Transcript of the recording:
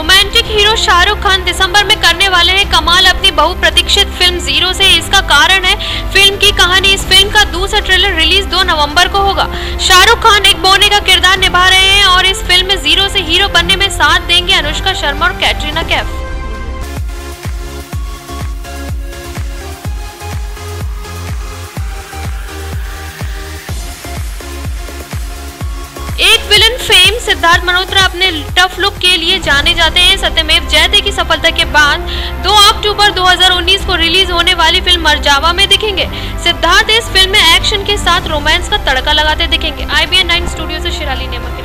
शाहरुख खान दिसंबर में करने वाले हैं कमाल अपनी बहुप्रतीक्षित फ़िल्म ज़ीरो से। इसका कारण है फ़िल्म की कहानी। इस फ़िल्म का दूसरा ट्रेलर रिलीज़ 2 नवंबर को होगा। शाहरुख खान एक बोने का किरदार निभा रहे हैं और इस फ़िल्म में ज़ीरो से हीरो बनने में साथ देंगे अनुष्का शर्मा और कैटरीना कैफ। सिद्धार्थ मल्होत्रा अपने टफ लुक के लिए जाने जाते हैं सत्यमेव जयते की सफलता के बाद 2 अक्टूबर 2019 को रिलीज़ होने वाली फ़िल्म मरजावा में दिखेंगे। सिद्धार्थ इस फ़िल्म में एक्शन के साथ रोमांस का तड़का लगाते दिखेंगे। आईबीएन नाइन स्टूडियो से शिराली नेमा की